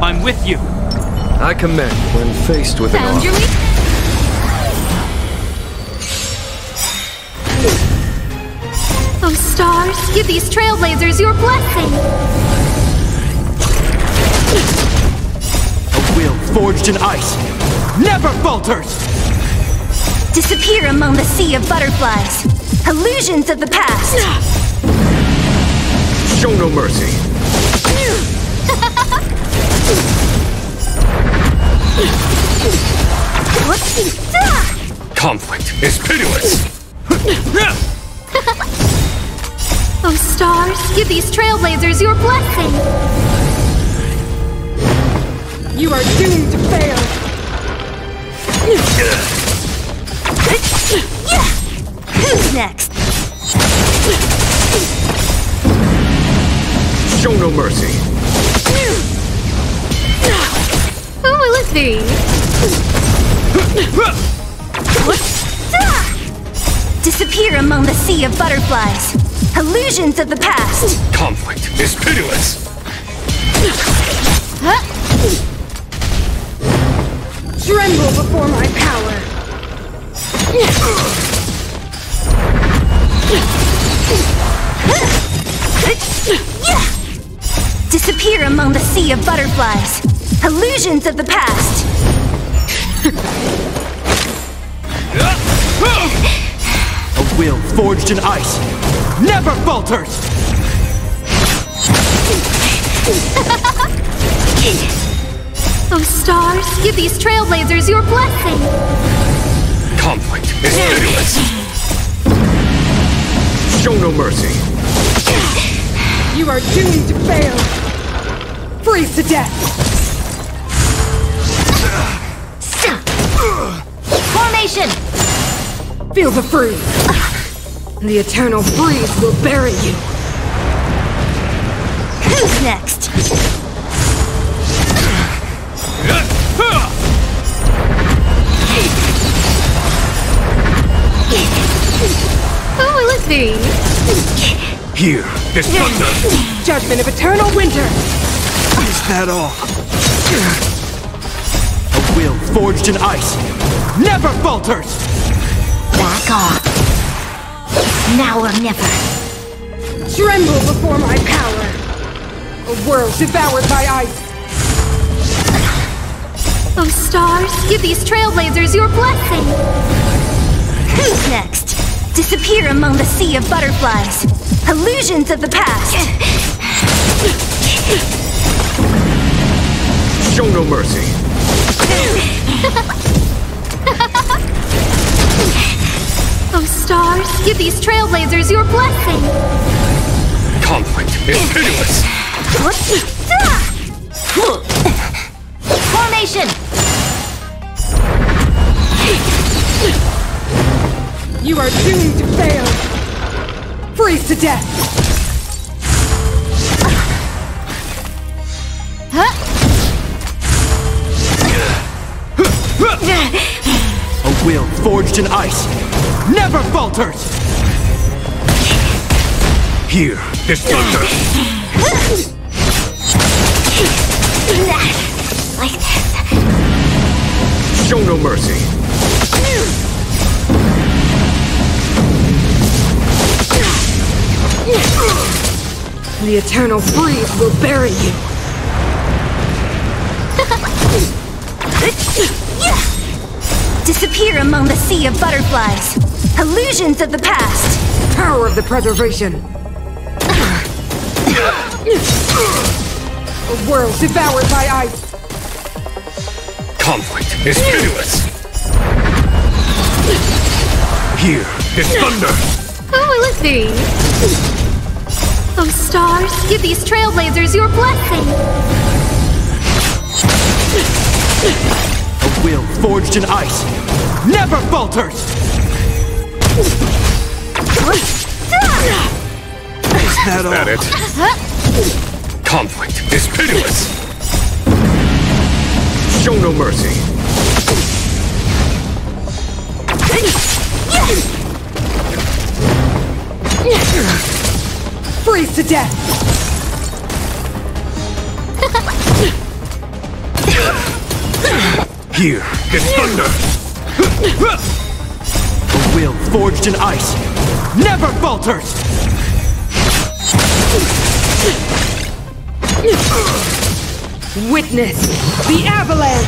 I'm with you. I commend when faced with an Found arm. your weakness. Oh, stars, give these trailblazers your blessing. A will forged in ice never falters. Disappear among the sea of butterflies. Illusions of the past. Show no mercy. Conflict is pitiless. Oh, stars, give these trailblazers your blessing. You are doomed to fail. Who's next? Show no mercy. Who will it be? Disappear among the sea of butterflies. Illusions of the past. Conflict is pitiless. Tremble before my power. Disappear among the sea of butterflies. Illusions of the past. A will forged in ice never falters. Oh, stars, give these trailblazers your blessing. Conflict is pitiless. Show no mercy. You are doomed to fail. Freeze to death. Formation! Feel the freeze. The eternal freeze will bury you. Who's next? Who will it be? Here is thunder. Judgment of eternal winter. Is that all? Will forged in ice never falters. Back off. Now or never. Tremble before my power. A world devoured by ice. Oh, stars, give these trailblazers your blessing. Who's next? Disappear among the sea of butterflies. Illusions of the past. Show no mercy. Oh, stars, give these trailblazers your blessing. Conflict is pitiless. What? Formation! You are doomed to fail. Freeze to death. A will forged in ice never falters. Here is thunder. Like this. Show no mercy. The eternal freeze will bury you. Disappear among the sea of butterflies. Illusions of the past. Power of the preservation. A world devoured by ice. Conflict is pitiless. Here is thunder. Who will it be? Oh, stars, give these trailblazers your blessing. A will forged in ice never falters. Is that all? That it? Conflict is pitiless. Show no mercy. Freeze to death. Here, this thunder! A will forged in ice never falters! Witness the avalanche!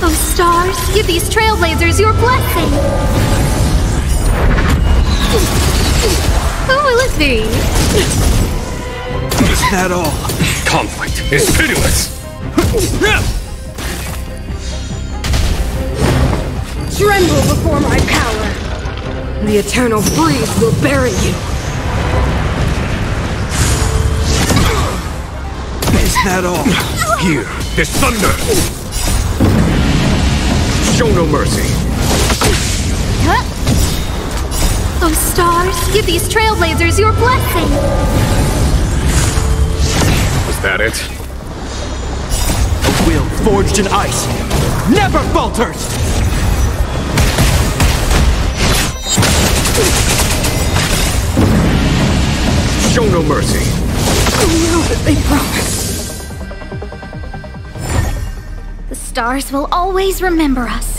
Oh stars, give these trailblazers your blessing! Oh, I look very Is that all? Conflict is pitiless! Tremble before my power! The eternal breeze will bury you! Is that all? Here, this thunder! Show no mercy! Huh? Oh stars, give these trailblazers your blessing! Was that it? A will forged in ice never falters! Show no mercy! Now that they promised! The stars will always remember us.